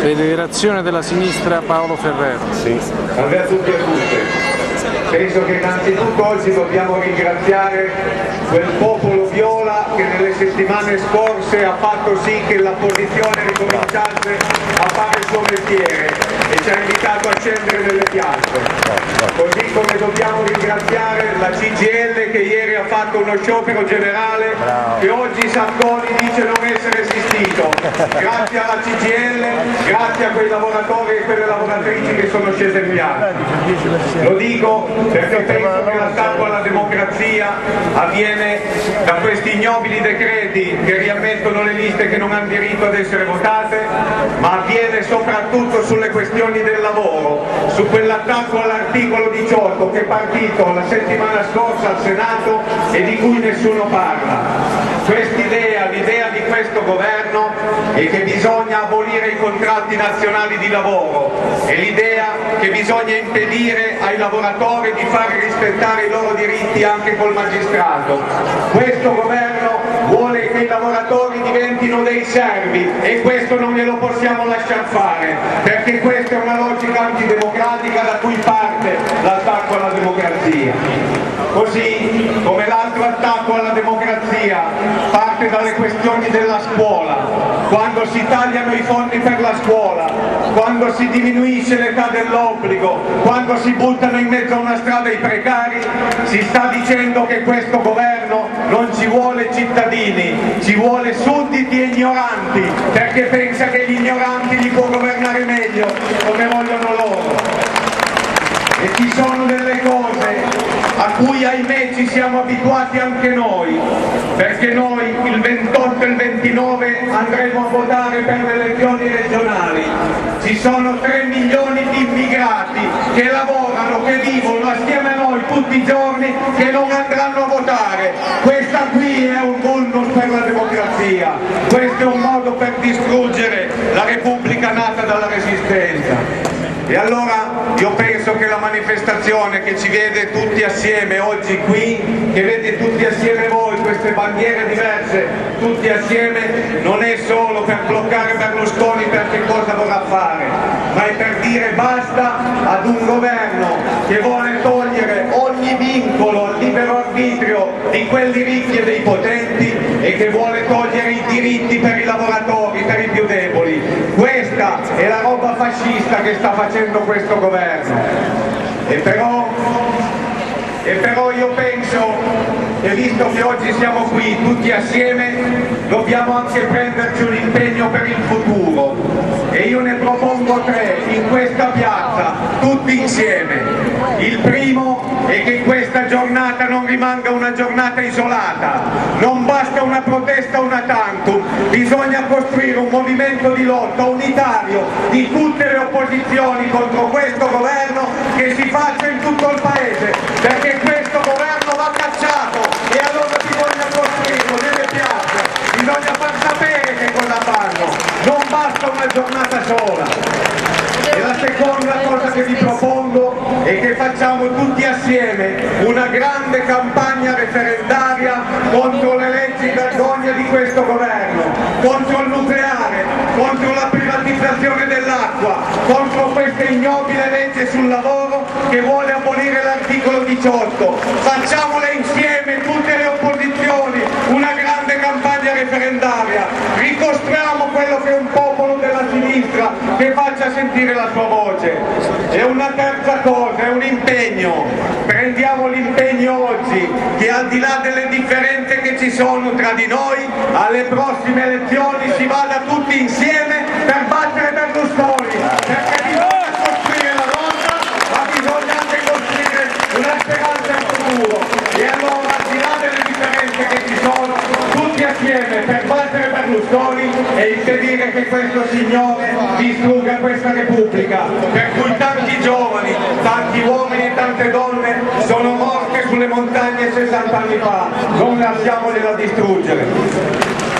Federazione della Sinistra Paolo Ferrero. Sì. Salve a tutti e a tutte. Penso che innanzitutto oggi dobbiamo ringraziare quel popolo viola che nelle settimane scorse ha fatto sì che l'opposizione ricominciasse a fare suo mestiere e ci ha invitato a scendere nelle piazze. Così come dobbiamo ringraziare la CGL che ieri ha fatto uno sciopero generale che oggi Sacconi dice non essere esistito. Grazie alla CGL, grazie a quei lavoratori e quelle lavoratrici che sono scese in piazza. Lo dico perché penso che l'attacco alla democrazia avviene da questi ignobili decreti che riammettono le liste che non hanno diritto ad essere votate, ma avviene soprattutto sulle questioni del lavoro, su quell'attacco all'articolo 18 che è partito la settimana scorsa al Senato e di cui nessuno parla. Quest'idea, l'idea di questo governo è che bisogna abolire i contratti nazionali di lavoro, è l'idea che bisogna impedire ai lavoratori di fare rispettare i loro diritti anche col magistrato. Questo governo vuole che i lavoratori diventino dei servi e questo non glielo possiamo lasciar fare, perché questa è una logica antidemocratica da cui parte l'attacco alla democrazia. Così come l'altro attacco alla democrazia parte dalle questioni della scuola, quando si tagliano i fondi per la scuola, quando si diminuisce l'età dell'obbligo, quando si buttano in mezzo a una strada i precari, si sta dicendo che questo governo non ci vuole cittadini, ci vuole sudditi e ignoranti, perché pensa che gli ignoranti li può governare meglio come vogliono loro. E ci sono delle cose a cui ahimè ci siamo abituati anche noi, perché noi il 28 e il 29 andremo a votare per le elezioni regionali. Ci sono 3 milioni di immigrati che lavorano, che vivono assieme a noi tutti i giorni, che non votare. Questa qui è un vulnus per la democrazia, questo è un modo per distruggere la Repubblica nata dalla Resistenza. E allora io penso che la manifestazione che ci vede tutti assieme oggi qui, che vede tutti assieme voi, queste bandiere diverse, tutti assieme, non è solo per bloccare Berlusconi per che cosa vorrà fare, ma è per dire basta ad un governo che vuole togliere ogni vincolo al libero arbitrio di quelli ricchi e dei potenti e che vuole togliere i diritti per i lavoratori, per i più deboli. Questa è la roba fascista che sta facendo questo governo. E però, e però io penso e visto che oggi siamo qui tutti assieme dobbiamo anche prenderci un impegno per il futuro e io ne propongo tre in questa piazza tutti insieme il primo è che questa giornata non rimanga una giornata isolata. Non basta una protesta una tantum. Bisogna costruire un movimento di lotta unitario di tutte le opposizioni contro questo governo che si faccia in tutto il paese perché questo governo va cacciato e allora bisogna costruirlo nelle piazze, bisogna far sapere che cosa fanno, non basta una giornata sola. E la seconda cosa che vi propongo è che facciamo tutti assieme una grande campagna referendaria contro le leggi vergogna di questo governo, contro il nucleare, contro la privatizzazione dell'acqua, contro questa ignobile legge sul lavoro che vuole abolire l'articolo 18. Facciamole insieme tutte le opposizioni, una grande campagna referendaria, ricostruiamo quello che è un popolo della sinistra che faccia sentire la sua voce. E una terza cosa, è un impegno, prendiamo l'impegno oggi che al di là delle differenze che ci sono tra di noi, alle prossime elezioni si vada tutti insieme per battere Berlusconi, perché bisogna costruire la lotta, ma bisogna anche costruire una speranza in futuro. E allora al di là delle differenze che ci sono, tutti assieme per battere Berlusconi e impedire che questo signore distrugga questa Repubblica, per cui tanti giovani, tanti uomini e tante donne sono morte sulle montagne 60 anni fa, non lasciamogliela distruggere.